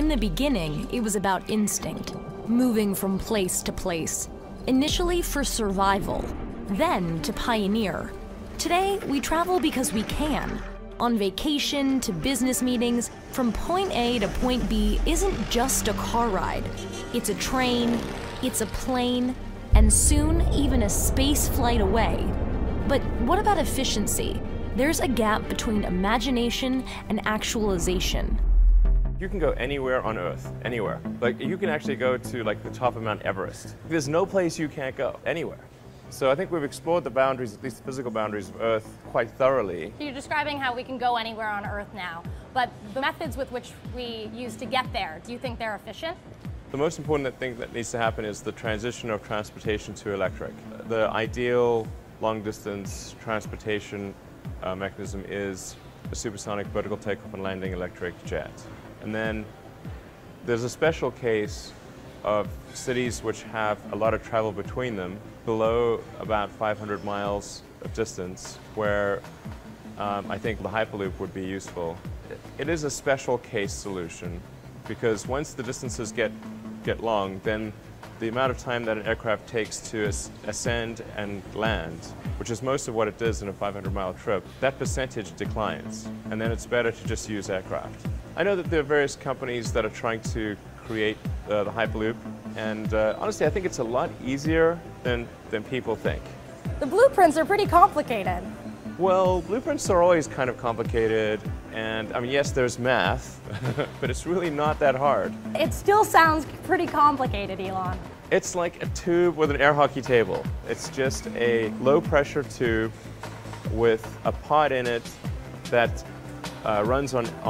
In the beginning, it was about instinct, moving from place to place. Initially for survival, then to pioneer. Today, we travel because we can. On vacation to business meetings, from point A to point B isn't just a car ride. It's a train, it's a plane, and soon even a space flight away. But what about efficiency? There's a gap between imagination and actualization. You can go anywhere on Earth, anywhere. Like you can actually go to like the top of Mount Everest. There's no place you can't go, anywhere. So I think we've explored the boundaries, at least the physical boundaries of Earth, quite thoroughly. You're describing how we can go anywhere on Earth now, but the methods with which we use to get there, do you think they're efficient? The most important thing that needs to happen is the transition of transportation to electric. The ideal long distance transportation uh, mechanism is a supersonic vertical takeoff and landing electric jet. And then there's a special case of cities which have a lot of travel between them below about 500 miles of distance where um, I think the Hyperloop would be useful. It is a special case solution because once the distances get, get long, then the amount of time that an aircraft takes to as ascend and land, which is most of what it does in a 500 mile trip, that percentage declines. And then it's better to just use aircraft. I know that there are various companies that are trying to create uh, the Hyperloop, and uh, honestly, I think it's a lot easier than, than people think. The blueprints are pretty complicated. Well, blueprints are always kind of complicated, and I mean, yes, there's math, but it's really not that hard. It still sounds pretty complicated, Elon. It's like a tube with an air hockey table. It's just a low pressure tube with a pod in it that uh, runs on, on